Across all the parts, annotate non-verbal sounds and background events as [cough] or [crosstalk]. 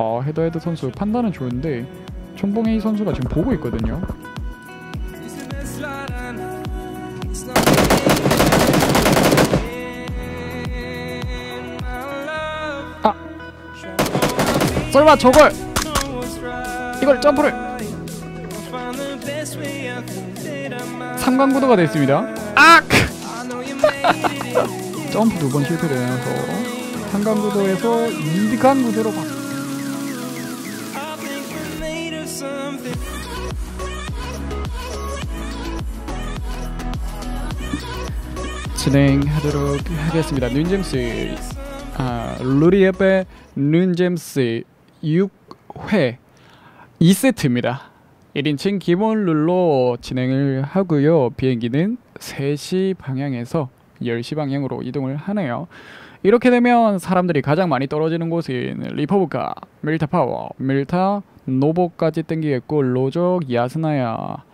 어, 헤더헤드 선수 판단은 좋은데 총봉이 선수가 지금 보고 있거든요. 아 설마 저걸 이걸 점프를 삼광구도가 됐습니다. 아! [laughs] 점프 두 번 실패되면서 삼광구도에서 이강구도로 바 진행하도록 하겠습니다. 눈잼스 아, 루리앱의 눈잼스 6회 2세트입니다. 1인칭 기본 룰로 진행을 하고요. 비행기는 3시 방향에서 10시 방향으로 이동을 하네요. 이렇게 되면 사람들이 가장 많이 떨어지는 곳은 리포브카, 밀타 파워, 밀타 노보까지 땡기겠고 로족, 야스나야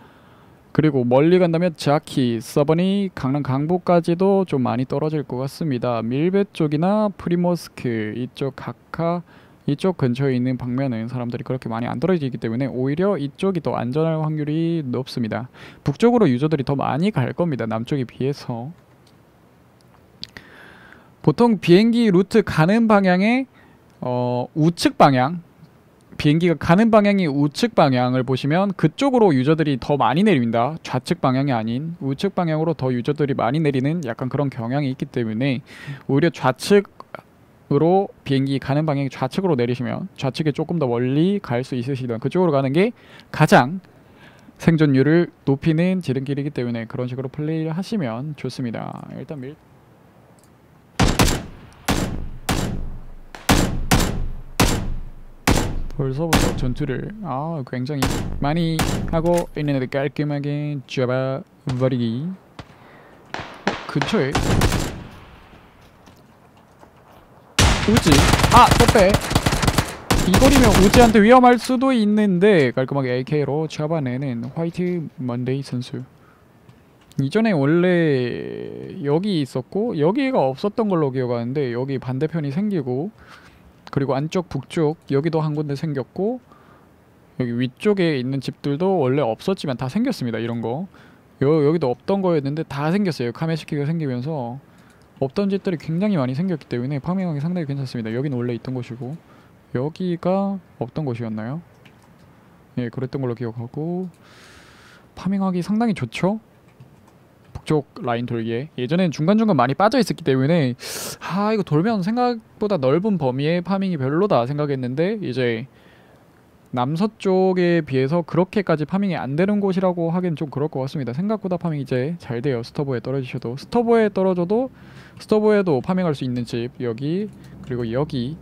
그리고 멀리 간다면 자키, 서버니, 강남 강북까지도 좀 많이 떨어질 것 같습니다. 밀베 쪽이나 프리모스크 이쪽 각하 이쪽 근처에 있는 방면은 사람들이 그렇게 많이 안 떨어지기 때문에 오히려 이쪽이 더 안전할 확률이 높습니다. 북쪽으로 유저들이 더 많이 갈 겁니다. 남쪽에 비해서. 보통 비행기 루트 가는 방향에 어, 우측 방향 비행기가 가는 방향이 우측 방향을 보시면 그쪽으로 유저들이 더 많이 내립니다. 좌측 방향이 아닌 우측 방향으로 더 유저들이 많이 내리는 약간 그런 경향이 있기 때문에 오히려 좌측으로 비행기 가는 방향이 좌측으로 내리시면 좌측에 조금 더 멀리 갈 수 있으시던 그쪽으로 가는 게 가장 생존율을 높이는 지름길이기 때문에 그런 식으로 플레이를 하시면 좋습니다. 일단 밀 벌써부터 전투를 아 굉장히 많이 하고 있는 데 깔끔하게 잡아버리기. 근처에 우지 아 또빼 이 거리면 우지한테 위험할 수도 있는데 깔끔하게 AK로 잡아내는 화이트 먼데이 선수. 이전에 원래 여기 있었고 여기가 없었던 걸로 기억하는데 여기 반대편이 생기고 그리고 안쪽 북쪽 여기도 한 군데 생겼고 여기 위쪽에 있는 집들도 원래 없었지만 다 생겼습니다 이런 거. 여, 여기도 없던 거였는데 다 생겼어요 카메시키가 생기면서. 없던 집들이 굉장히 많이 생겼기 때문에 파밍하기 상당히 괜찮습니다. 여기는 원래 있던 곳이고. 여기가 없던 곳이었나요? 예 그랬던 걸로 기억하고. 파밍하기 상당히 좋죠 북쪽 라인 돌기에 예전엔 중간중간 많이 빠져 있었기 때문에 아 이거 돌면 생각보다 넓은 범위의 파밍이 별로다 생각했는데 이제 남서쪽에 비해서 그렇게까지 파밍이 안 되는 곳이라고 하기엔 좀 그럴 것 같습니다. 생각보다 파밍 이제 잘 돼요. 스터보에 떨어지셔도. 스터보에 떨어져도 스터보에도 파밍할 수 있는 집 여기 그리고 여기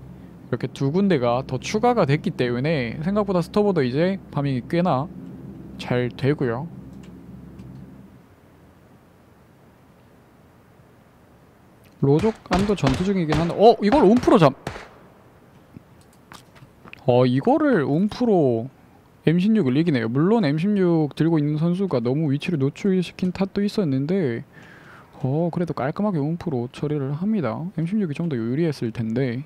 이렇게 두 군데가 더 추가가 됐기 때문에 생각보다 스터보도 이제 파밍이 꽤나 잘 되고요 로족 안도 전투 중이긴 한데 어 이걸 움프로 잡. 어 이거를 움프로 M16을 이기네요. 물론 M16 들고 있는 선수가 너무 위치를 노출시킨 탓도 있었는데 어 그래도 깔끔하게 움프로 처리를 합니다. M16이 좀 더 유리했을 텐데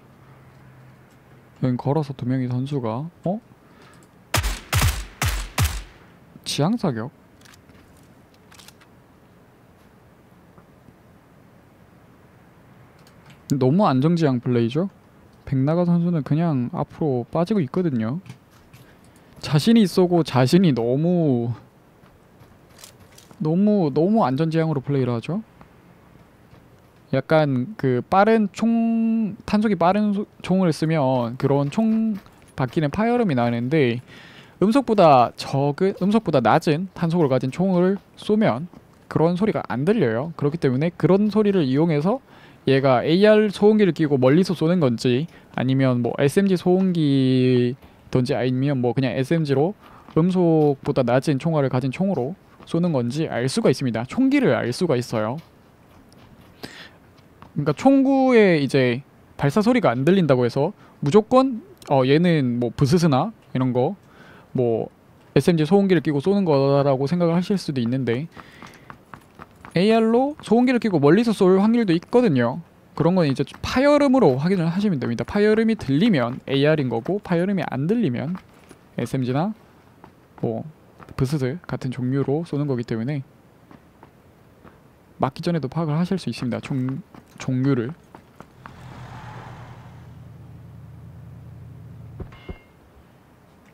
여기 걸어서 두 명의 선수가 어? 지향 사격? 너무 안정지향 플레이죠. 백나가 선수는 그냥 앞으로 빠지고 있거든요. 자신이 쏘고 자신이 너무 너무 너무 안전지향으로 플레이를 하죠. 약간 그 빠른 총 탄속이 빠른 소, 총을 쓰면 그런 총 바뀌는 파열음이 나는데 음속보다 적은 음속보다 낮은 탄속을 가진 총을 쏘면 그런 소리가 안 들려요. 그렇기 때문에 그런 소리를 이용해서 얘가 AR 소음기를 끼고 멀리서 쏘는 건지 아니면 뭐 SMG 소음기든지 아니면 뭐 그냥 SMG로 음속보다 낮은 총알을 가진 총으로 쏘는 건지 알 수가 있습니다. 총기를 알 수가 있어요. 그러니까 총구에 이제 발사 소리가 안 들린다고 해서 무조건 어 얘는 뭐 부스스나 이런 거 뭐 SMG 소음기를 끼고 쏘는 거라고 생각을 하실 수도 있는데 AR로 소음기를 끼고 멀리서 쏠 확률도 있거든요. 그런 건 이제 파열음으로 확인을 하시면 됩니다. 파열음이 들리면 AR인 거고 파열음이 안 들리면 SMG나 뭐 브스드 같은 종류로 쏘는 거기 때문에 맞기 전에도 파악을 하실 수 있습니다. 종 종류를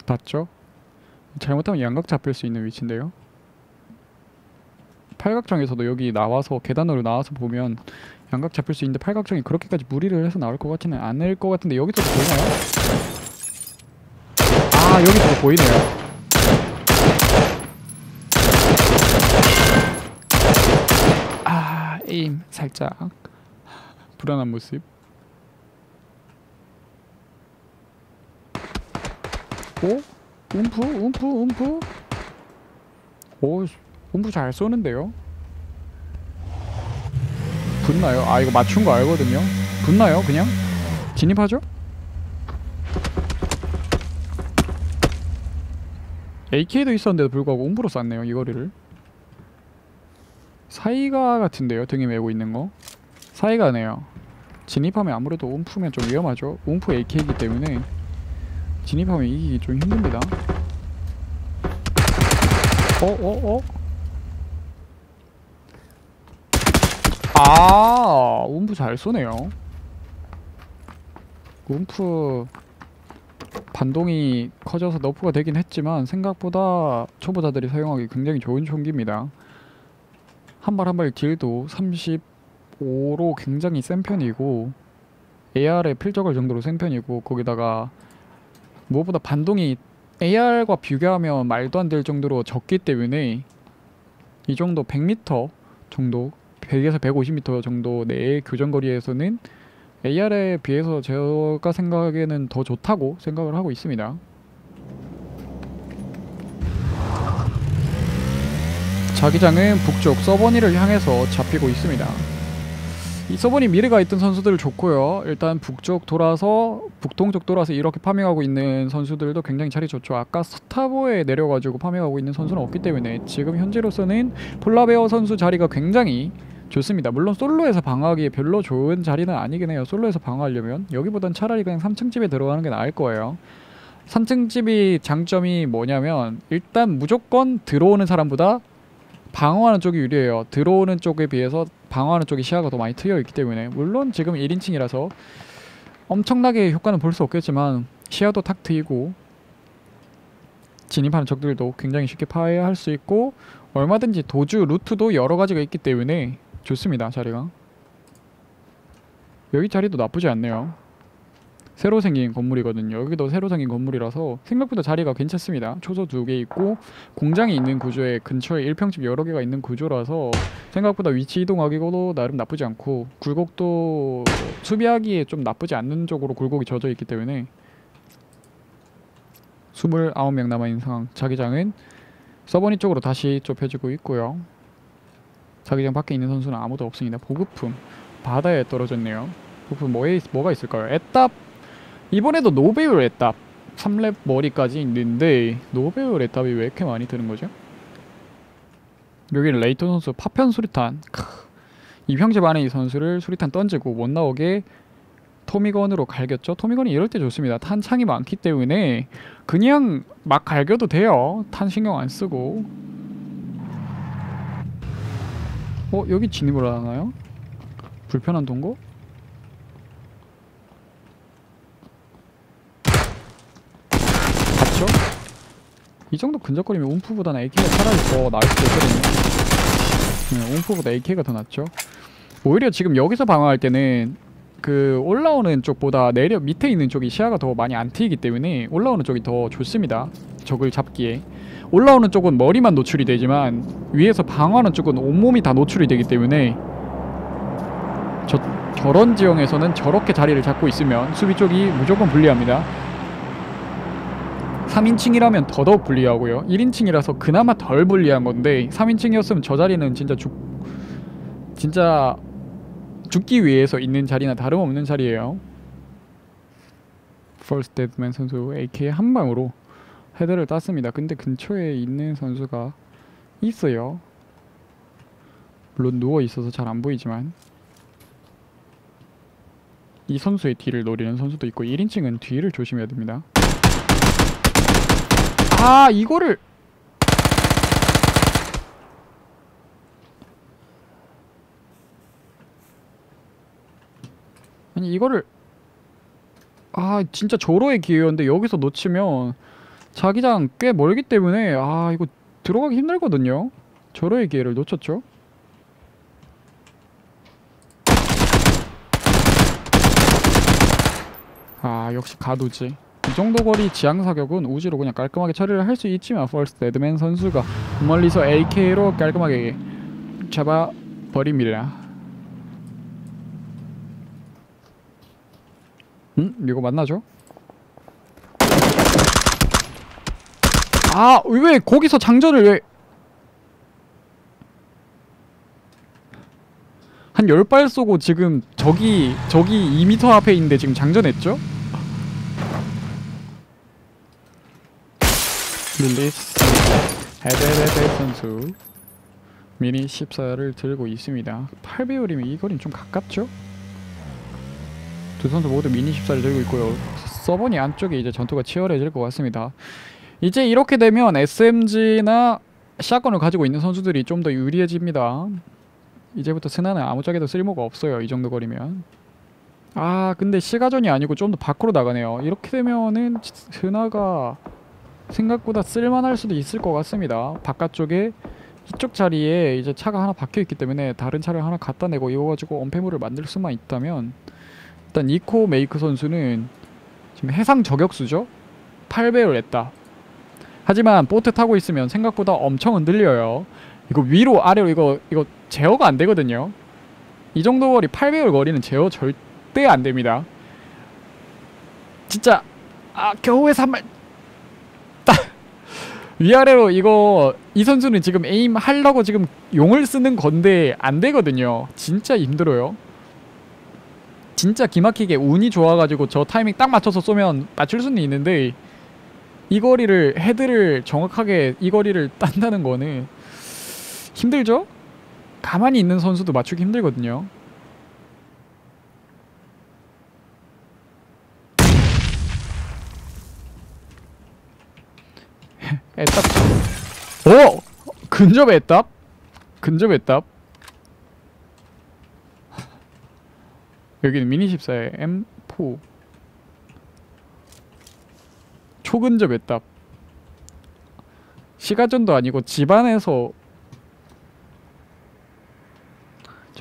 봤죠? 잘못하면 양각 잡힐 수 있는 위치인데요. 팔각정에서도 여기 나와서 계단으로 나와서 보면 양각 잡힐 수 있는데 팔각정이 그렇게까지 무리를 해서 나올 것 같지는 않을 것 같은데 여기서도 보이나요? 아 여기서도 보이네요. 아 에임 살짝 불안한 모습. 오? 움프 움프 움프 오 움프 잘 쏘는데요 붙나요? 아 이거 맞춘 거 알거든요 붙나요 그냥? 진입하죠? AK도 있었는데도 불구하고 움프로 쐈네요 이 거리를 사이가 같은데요 등에 메고 있는 거 사이가네요 진입하면 아무래도 움프면 좀 위험하죠 움프 AK이기 때문에 진입하면 이기기 좀 힘듭니다. 어, 어, 어? 아, 움프 잘 쏘네요. 움프 반동이 커져서 너프가 되긴 했지만 생각보다 초보자들이 사용하기 굉장히 좋은 총기입니다. 한 발 한 발 딜도 35로 굉장히 센 편이고 AR에 필적할 정도로 센 편이고 거기다가 무엇보다 반동이 AR과 비교하면 말도 안 될 정도로 적기 때문에 이 정도 100m 정도 100에서 150m 정도 내의 교전 거리에서는 AR에 비해서 제가 생각에는 더 좋다고 생각을 하고 있습니다. 자기장은 북쪽 서버니를 향해서 잡히고 있습니다. 이 서버니 미리 가 있던 선수들 좋고요. 일단 북쪽 돌아서 북동쪽 돌아서 이렇게 파밍하고 있는 선수들도 굉장히 자리 좋죠. 아까 스타보에 내려가지고 파밍하고 있는 선수는 없기 때문에 지금 현재로서는 폴라베어 선수 자리가 굉장히 좋습니다. 물론 솔로에서 방어하기에 별로 좋은 자리는 아니긴 해요. 솔로에서 방어하려면 여기보단 차라리 그냥 3층 집에 들어가는 게 나을 거예요. 3층 집이 장점이 뭐냐면 일단 무조건 들어오는 사람보다 방어하는 쪽이 유리해요. 들어오는 쪽에 비해서 방어하는 쪽이 시야가 더 많이 트여 있기 때문에 물론 지금 1인칭이라서 엄청나게 효과는 볼 수 없겠지만 시야도 탁 트이고 진입하는 적들도 굉장히 쉽게 파괴할 수 있고 얼마든지 도주 루트도 여러 가지가 있기 때문에 좋습니다 자리가 여기 자리도 나쁘지 않네요 새로 생긴 건물이거든요. 여기도 새로 생긴 건물이라서 생각보다 자리가 괜찮습니다. 초소 두 개 있고 공장이 있는 구조에 근처에 일평집 여러 개가 있는 구조라서 생각보다 위치 이동하기도 나름 나쁘지 않고 굴곡도 수비하기에 좀 나쁘지 않는 쪽으로 굴곡이 젖어 있기 때문에 29명 남아있는 상황 자기장은 서버니 쪽으로 다시 좁혀지고 있고요. 자기장 밖에 있는 선수는 아무도 없습니다. 보급품 바다에 떨어졌네요. 보급품 뭐에, 뭐가 있을까요? 에땁 이번에도 노배율 에땁 3렙 머리까지 있는데 노배율 애답이 왜 이렇게 많이 드는 거죠? 여기는 레이터 선수 파편 수류탄 이평집 안에 이 선수를 수류탄 던지고 못 나오게 토미건으로 갈겼죠. 토미건이 이럴 때 좋습니다. 탄창이 많기 때문에 그냥 막 갈겨도 돼요. 탄 신경 안 쓰고. 어 여기 진입을 하나요? 불편한 동거? 봤죠? 이 정도 근접거리면 움프보다는 AK가 차라리 더 나을 수도 있거든요. 네, 움프보다 AK가 더 낫죠. 오히려 지금 여기서 방어할 때는 그 올라오는 쪽보다 내려 밑에 있는 쪽이 시야가 더 많이 안 트이기 때문에 올라오는 쪽이 더 좋습니다. 적을 잡기에. 올라오는 쪽은 머리만 노출이 되지만 위에서 방어하는 쪽은 온몸이 다 노출이 되기 때문에 저, 저런 지형에서는 저렇게 자리를 잡고 있으면 수비 쪽이 무조건 불리합니다. 3인칭이라면 더더욱 불리하고요. 1인칭이라서 그나마 덜 불리한 건데 3인칭이었으면 저 자리는 진짜 죽 진짜 죽기 위해서 있는 자리나 다름없는 자리예요. First Deadman 선수 AK 한 방으로 헤드를 땄습니다. 근데 근처에 있는 선수가 있어요. 물론 누워 있어서 잘 안 보이지만 이 선수의 뒤를 노리는 선수도 있고 1인칭은 뒤를 조심해야 됩니다. 아 이거를 아니 이거를 아 진짜 절호의 기회였는데 여기서 놓치면 자기장 꽤 멀기 때문에 아 이거 들어가기 힘들거든요. 절호의 기회를 놓쳤죠. 아 역시 갓우지 이 정도 거리 지향 사격은 우지로 그냥 깔끔하게 처리를 할 수 있지만 퍼스트 레드맨 선수가 멀리서 AK로 깔끔하게 잡아버립니다 음? 이거 맞나죠? 아 왜 거기서 장전을 왜 한 10발 쏘고 지금 저기 저기 2m 앞에 있는데 지금 장전했죠? 릴리스 헤드헤드 선수 미니 14를 들고 있습니다 8배율이면 이 거리는 좀 가깝죠? 두 선수 모두 미니 14를 들고 있고요. 서버니 안쪽에 이제 전투가 치열해질 것 같습니다. 이제 이렇게 되면 SMG나 샷건을 가지고 있는 선수들이 좀 더 유리해집니다. 이제부터 스나는 아무짝에도 쓸모가 없어요 이 정도 거리면. 아 근데 시가전이 아니고 좀 더 밖으로 나가네요. 이렇게 되면은 스나가 생각보다 쓸만할 수도 있을 것 같습니다. 바깥쪽에 이쪽 자리에 이제 차가 하나 박혀있기 때문에 다른 차를 하나 갖다 내고 이거 가지고 엄폐물을 만들 수만 있다면 일단 니코 메이크 선수는 지금 해상 저격수죠 8배율 했다 하지만 보트 타고 있으면 생각보다 엄청 흔들려요 이거 위로 아래로 이거 이거 제어가 안 되거든요. 이 정도 거리 800을 거리는 제어 절대 안 됩니다. 진짜 아 겨우에 3말 딱 위아래로 이거 이 선수는 지금 에임 하려고 지금 용을 쓰는 건데 안 되거든요. 진짜 힘들어요. 진짜 기막히게 운이 좋아가지고 저 타이밍 딱 맞춰서 쏘면 맞출 수는 있는데 이 거리를 헤드를 정확하게 이 거리를 [laughs] 딴다는 거는 힘들죠? 가만히 있는 선수도 맞추기 힘들거든요. [laughs] 애답. 오! 근접 애답? 근접 애답? 여기는 미니 14의 M4 초근접 애답 시가전도 아니고 집안에서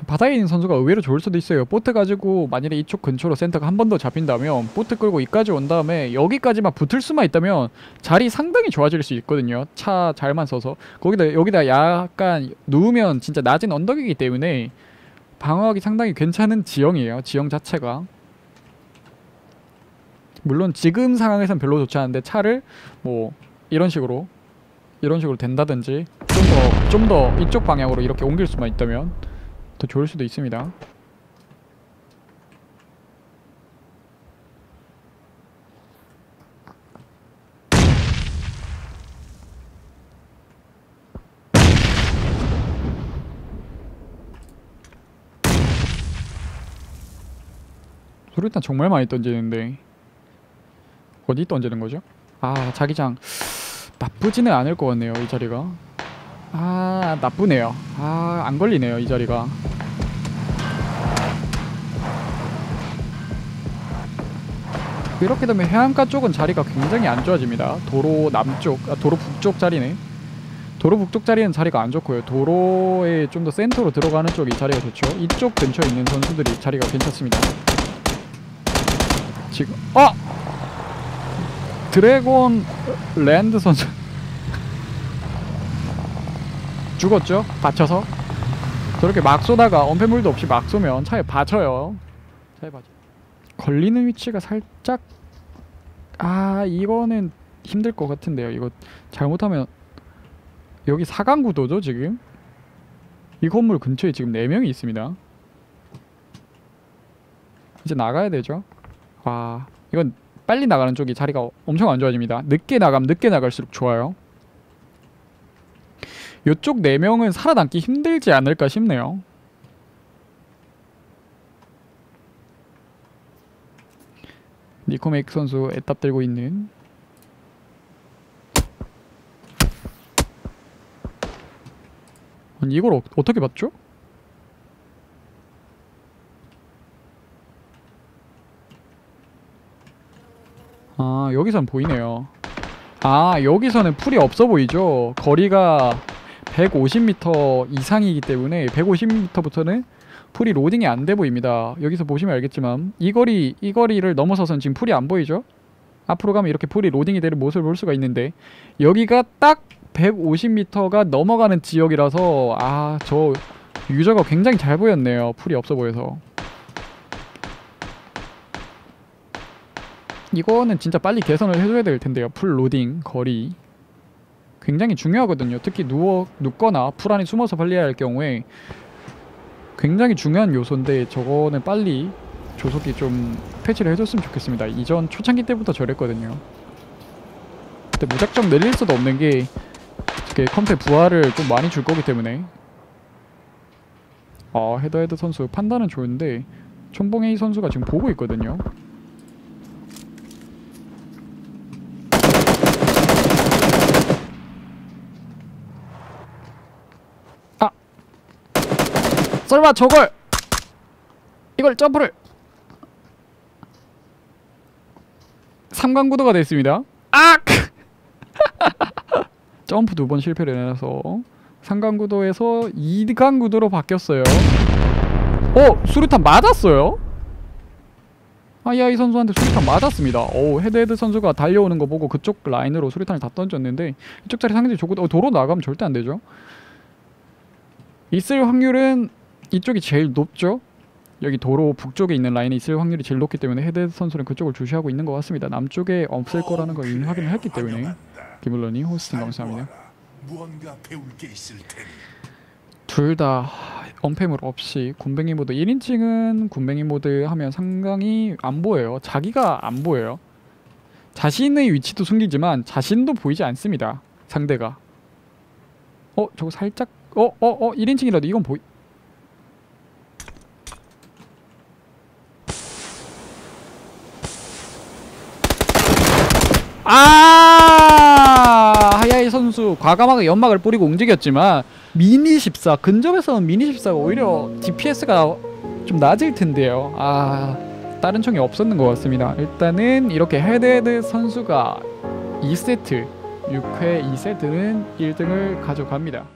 바다에 있는 선수가 의외로 좋을 수도 있어요. 보트 가지고 만일에 이쪽 근처로 센터가 한 번 더 잡힌다면 보트 끌고 이까지 온 다음에 여기까지만 붙을 수만 있다면 자리 상당히 좋아질 수 있거든요. 차 잘만 써서 거기다 여기다 약간 누우면 진짜 낮은 언덕이기 때문에 방어하기 상당히 괜찮은 지형이에요. 지형 자체가 물론 지금 상황에선 별로 좋지 않은데 차를 뭐 이런 식으로 이런 식으로 된다든지 좀 더 좀 더 이쪽 방향으로 이렇게 옮길 수만 있다면 더 좋을 수도 있습니다. 수류탄 정말 많이 던지는데 어디 던지는 거죠? 아 자기장. 나쁘지는 않을 것 같네요 이 자리가. 아 나쁘네요. 아 안 걸리네요 이 자리가. 이렇게 되면 해안가 쪽은 자리가 굉장히 안 좋아집니다. 도로 남쪽 아 도로 북쪽 자리네. 도로 북쪽 자리는 자리가 안 좋고요. 도로에 좀더 센터로 들어가는 쪽이 자리가 좋죠. 이쪽 근처에 있는 선수들이 자리가 괜찮습니다 지금 아! 드래곤 랜드 선수. 죽었죠? 받쳐서? 저렇게 막 쏘다가 엄폐물도 없이 막 쏘면 차에 받쳐요. 차에 받쳐 걸리는 위치가 살짝 아 이거는 힘들 것 같은데요. 이거 잘못하면 여기 사강구도죠 지금? 이 건물 근처에 지금 4명이 있습니다. 이제 나가야 되죠 와 이건 빨리 나가는 쪽이 자리가 엄청 안 좋아집니다. 늦게 나가면 늦게 나갈수록 좋아요. 요쪽 4명은 살아남기 힘들지 않을까 싶네요. 니코메이크 선수 애답 들고 있는 이걸 어, 어떻게 봤죠? 아 여기선 보이네요. 아 여기서는 풀이 없어 보이죠? 거리가 150m 이상이기 때문에 150m부터는 풀이 로딩이 안 돼 보입니다. 여기서 보시면 알겠지만 이 거리 이 거리를 넘어서선 지금 풀이 안 보이죠? 앞으로 가면 이렇게 풀이 로딩이 되는 모습을 볼 수가 있는데 여기가 딱 150m가 넘어가는 지역이라서 아 저 유저가 굉장히 잘 보였네요. 풀이 없어 보여서 이거는 진짜 빨리 개선을 해줘야 될 텐데요. 풀 로딩 거리 굉장히 중요하거든요. 특히 누워 눕거나 풀 안에 숨어서 발리해야 할 경우에 굉장히 중요한 요소인데 저거는 빨리 조속히 좀 패치를 해줬으면 좋겠습니다. 이전 초창기 때부터 저랬거든요. 근데 무작정 내릴 수도 없는 게 이렇게 컴에 부하를 좀 많이 줄 거기 때문에 아 헤더헤드 선수 판단은 좋은데 촌봉에이 선수가 지금 보고 있거든요. 설마 저걸 이걸 점프를 삼강구도가 됐습니다. 아! [laughs] 점프 두 번 실패를 해서 삼강구도에서 2강구도로 바뀌었어요. 어, 수류탄 맞았어요? 아이아이 선수한테 수류탄 맞았습니다. 오, 헤드헤드 선수가 달려오는 거 보고 그쪽 라인으로 수류탄을 다 던졌는데 이쪽 자리 상당히 좋고 어, 도로 나가면 절대 안 되죠. 있을 확률은 이쪽이 제일 높죠. 여기 도로 북쪽에 있는 라인에 있을 확률이 제일 높기 때문에 헤드 선수는 그쪽을 주시하고 있는 것 같습니다. 남쪽에 없을 거라는 걸 이미 확인을 했기 때문에 김물런이 호스팅 감사합니다. 둘 다 언패물 없이 군뱅이 모드 1인칭은 군뱅이 모드 하면 상당히 안 보여요. 자기가 안 보여요. 자신의 위치도 숨기지만 자신도 보이지 않습니다. 상대가. 어 저거 살짝 어 어 어 1인칭이라도 이건 보이 아 하야이 선수 과감하게 연막을 뿌리고 움직였지만 미니 14 근접에서는 미니 14가 오히려 DPS가 좀 낮을 텐데요. 아 다른 총이 없었는 것 같습니다. 일단은 이렇게 헤드헤드 선수가 2세트 6회 2세트는 1등을 가져갑니다.